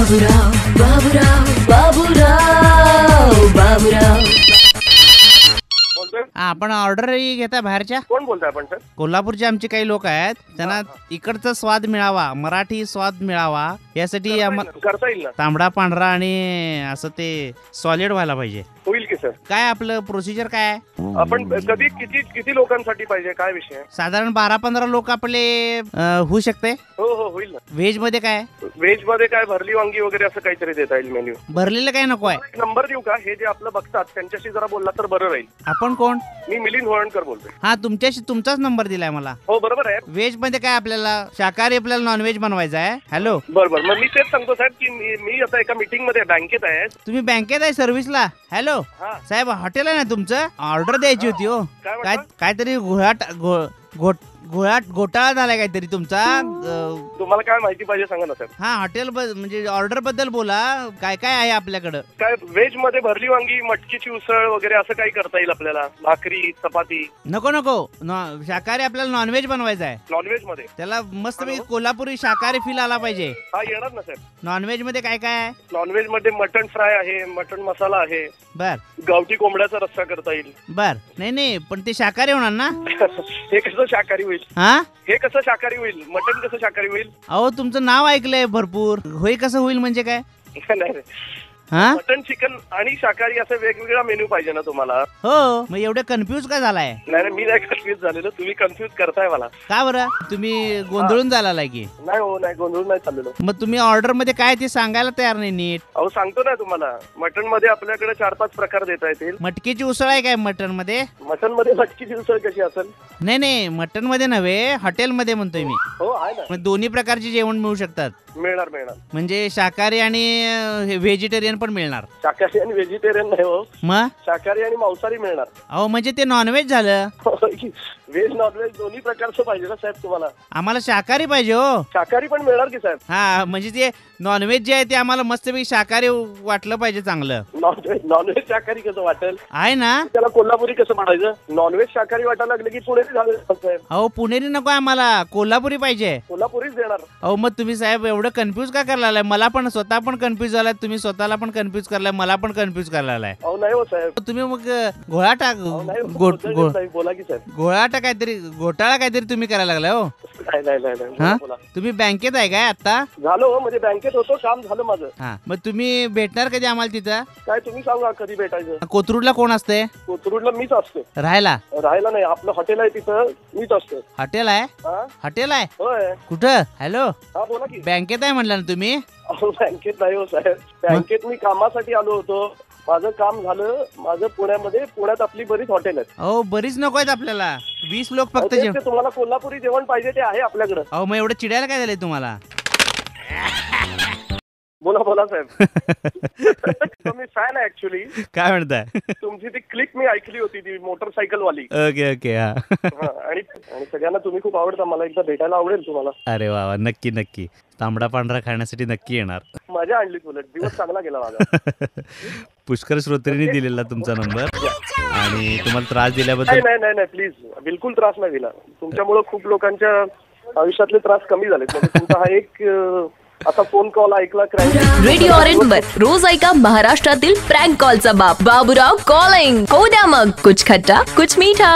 बाबूराव बाबूराव बाबूराव बाबूराव. बोलतोय हा, आपण ऑर्डर घेता बाहेरच्या? कोण बोलताय आपण सर? कोल्हापूरचे आमचे काही लोक आहेत त्यांना इकडचा स्वाद मिळावा मराठी स्वाद मिळावा यासाठी आम्हा- करता येईल ना. तांबडा पांढरा आणि असं ते सॉलिड व्हायला पाहिजे. होईल सर काय आपलं प्रोसिजर काय आहे? आपण कधी किती किती लोकांसाठी पाहिजे? काय विषय आहे? साधारण बारा पंधरा लोक आपले अं, होऊ शकते. हो हो होईल ना. व्हेजमध्ये काय? व्हेजमध्ये काय भरली वांगी वगैरे असं काहीतरी देता येईल मेन्यू भरलेलं काय नको आहे? एक नंबर देऊ का? हे जे आपलं बघतात त्यांच्याशी जरा बोलला तर बरं राहील. आपण कोण? मी मिलिंद होळणकर बोलतोय. हा तुमच्याशी तुमचाच नंबर दिलाय मला. हो बरोबर आहे. व्हेजमध्ये काय आपल्याला? शाकाहारी आपल्याला नॉनव्हेज बनवायचं आहे. हॅलो बरं बरं मग मी तेच सांगतो साहेब की मी मी आता एका मीटिंगमध्ये बँकेत आहे. तुम्ही बँकेत आहे सर्व्हिसला हॅलो हा साहेब हॉटेल आहे ना तुमचं ऑर्डर द्यायची होती हो काय? काहीतरी घोळाट घो- घोट घोळाट घोटाळा झालाय काहीतरी तुमचा? अं, तुम्हाला काय माहिती पाहिजे सांगा ना साहेब हा हॉटेल म्हणजे ऑर्डरबद्दल बोला. काय काय आहे आपल्याकडं? काय व्हेजमध्ये भरली वांगी मटकीची उसळ वगैरे असं काही करता येईल आपल्याला? भाकरी चपाती? नको नको. नॉ- शाकाहारी आपल्याला नॉनव्हेज बनवायचं आहे. नॉनव्हेजमध्ये? त्याला मस्त हॅलो? कोल्हापुरी शाकाहारी फील आला पाहिजे. हा येणार ना साहेब नॉनव्हेजमध्ये काय काय आहे? नॉनव्हेजमध्ये मटन फ्राय आहे मटन मसाला आहे. बर. गावठी कोंबड्याचा रस्सा करता येईल. बर. नाही नाही पण ते शाकाहारी होणार ना? हे कसं शाकाहारी होईल? हा? हे कसं शाकाहारी होईल? मटन कसं शाकाहारी होईल? अहो तुमचं नाव ऐकलंय भरपूर. होई कसं होईल म्हणजे काय? नाही नाही. हा? मटन चिकन आणि शाकाहारी असं वेगवेगळा मेन्यू पाहिजे ना तुम्हाला. हो मग एवढे कन्फ्युज का झालाय? नाही नाही, मी नाही कन्फ्युज झालेलो. तुम्ही कन्फ्युज करताय मला. का बरं? तुम्ही गोंधळून झाला की नाही हो नाही गोंधळून नाही चाललेलो. मग तुम्ही ऑर्डरमध्ये काय ते सांगायला तयार नाही नीट? अहो सांगतो ना तुम्हाला. मटनमध्ये आपल्याकडे चार पाच प्रकार देता येतील. मटकीची उसळ आहे काय मटनमध्ये? मटनमध्ये मटकीची उसळ कशी असेल? नाही नाही मटनमध्ये नव्हे हॉटेल मध्ये म्हणतोय मी. हो आहे ना. मग दोन्ही प्रकारचे जेवण मिळू शकतात. मिळणार मिळणार. म्हणजे शाकाहारी आणि व्हेजिटेरियन पण मिळणार. शाकाहारी आणि व्हेजिटेरियन नाही हो. मग? शाकाहारी आणि मांसाहारी मिळणार. अहो म्हणजे ते नॉनव्हेज झालं. व्हेज नॉनव्हेज दोन्ही प्रकारचं पाहिजे ना साहेब तुम्हाला. आम्हाला शाकाहारी पाहिजे हो. शाकाहारी पण मिळणार की साहेब? हा म्हणजे ते नॉनव्हेज जे आहे ते आम्हाला मस्तपैकी शाकाहारी वाटलं पाहिजे चांगलं. नॉनव्हेज नॉनव्हेज शाकाहारी कसं वाटेल? आहे ना? त्याला कोल्हापुरी कसं म्हणायचं? नॉनव्हेज शाकाहारी वाटायला लागलं की पुणेरी झालं साहेब. अहो पुणेरी नको आम्हाला कोल्हापुरी पाहिजे. कोल्हापुरीच देणार. अहो मग तुम्ही साहेब एवढं कन्फ्यूज का करायला लागलाय? मला पण स्वतः पण कन्फ्यूज झालाय तुम्ही स्वतःला पण कन्फ्यूज करलाय मला पण कन्फ्यूज करायला लागलाय. अहो नाही हो साहेब. तुम्ही मग अं, घोळा टाक नाही हो, गोट बोला की साहेब. घोळाटा काहीतरी घोटाळा काहीतरी तुम्ही करायला लागलाय हो. नाही नाही नाही नाही. हा? बोला, बोला. तुम्ही बँकेत आहे काय आता झालं हो म्हणजे बँकेत होतो काम झालं माझं. हा मग तुम्ही भेटणार कधी आम्हाला तिथं? काय तुम्ही सांगा कधी भेटायचं? कोथरूडला कोण असते कोथरूडला मीच असतो राहायला? राहायला नाही आपलं हॉटेल आहे तिथं मीच असतो हॉटेल आहे? हा? हॉटेल आहे? होय. कुठं? हॅलो? हा बोला की. बँकेत आहे म्हटलं ना तुम्ही? अहो बँकेत नाही हो साहेब. बँकेत मी कामासाठी आलो होतो. माझं काम झालं माझं पुण्यामध्ये पुण्यात आपली बरीच हॉटेल आहेत. अहो बरीच नको आहेत आपल्याला. वीस लोक फक्त तेच जेव ते तुम्हाला कोल्हापुरी जेवण पाहिजे ते आहे आपल्याकडं. अहो मग एवढं चिडायला काय झालंय तुम्हाला? बोला बोला साहेब. मी फॅन आहे ऍक्च्युली काय म्हणताय? तुमची ती क्लिक मी ऐकली होती ती मोटरसायकल वाली ओके ओके हा. हा, आणि आणि सगळ्यांना तुम्ही खूप आवडता मला एकदा भेटायला आवडेल तुम्हाला. अरे वा वा नक्की नक्की. तांबडा पांढरा खाण्यासाठी नक्की येणार. मजा आणली उलट दिवस चांगला गेला माझा. पुष्कर श्रोत्रीने दिलेला तुमचा नंबर. आणि तुम्हाला त्रास नाही दिल्याबद्दल नाही नाही नाही प्लीज बिलकुल त्रास नाही दिला. तुमच्यामुळे खूप लोकांच्या आयुष्यातले त्रास कमी झाले म्हणजे तुमचा हा एक असा फोन कॉल ऐकला क्राईम रेडिओ ऑरेंज वर रोज ऐका महाराष्ट्रातील प्रँक कॉलचा बाप. बाबूराव कॉलिंग हो द्या मग. कुछ खट्टा कुछ मीठा.